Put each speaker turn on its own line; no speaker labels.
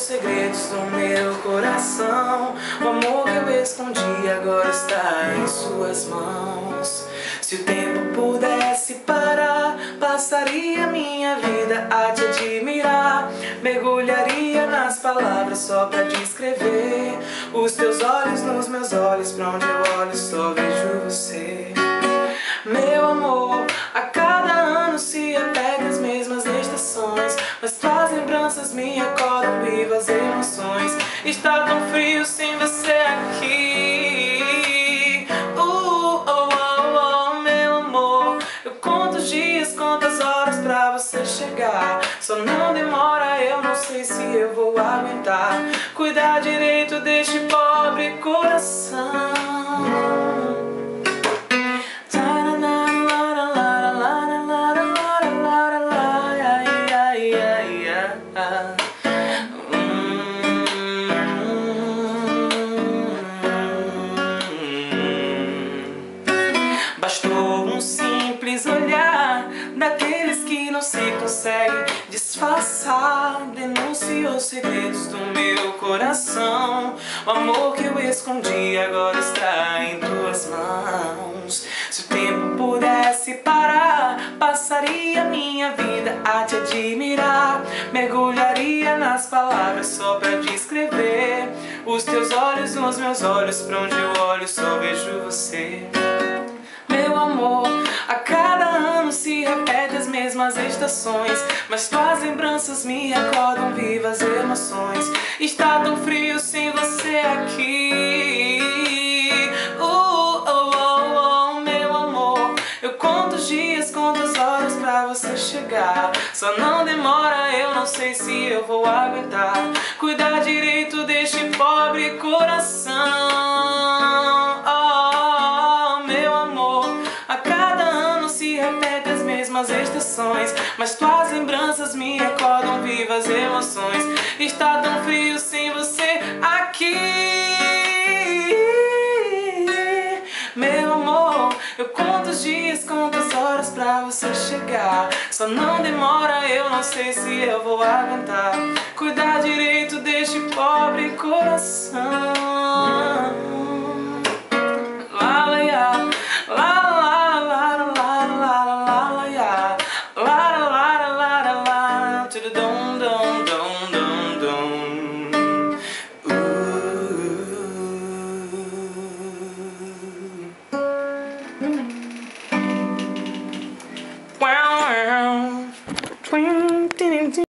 Denunciou segredos do meu coração. O amor que eu escondi agora está em suas mãos. Se o tempo pudesse parar, passaria minha vida a te admirar. Mergulharia nas palavras só pra descrever. Os teus olhos nos meus olhos, pra onde eu olho só vejo você. Está tão frio sem você aqui. Uh, oh, oh, oh, meu amor. Eu conto os dias, quantas horas pra você chegar. Só não demora, eu não sei se eu vou aguentar. Cuidar direito deste pobre coração Bastou um simples olhar daqueles que não se conseguem disfarçar. Denunciou segredos do meu coração. O amor que eu escondi agora está em tuas mãos. Se o tempo pudesse parar, passaria minha vida a te admirar. Mergulharia nas palavras só pra descrever. Os teus olhos nos meus olhos, pra onde eu olho só vejo você amor. A cada ano se repete as mesmas estações Mas tuas lembranças me recordam vivas emoções. Está tão frio sem você aqui. Uh, oh, oh, oh, meu amor. Eu conto os dias, conto as horas pra você chegar. Só não demora, eu não sei se eu vou aguentar. Cuidar direito deste pobre coração Mas tuas lembranças me recordam vivas emoções. Está tão frio sem você aqui. Meu amor, eu conto os dias, conto as horas pra você chegar. Só não demora, eu não sei se eu vou aguentar. Cuidar direito deste pobre coração Wow, wow.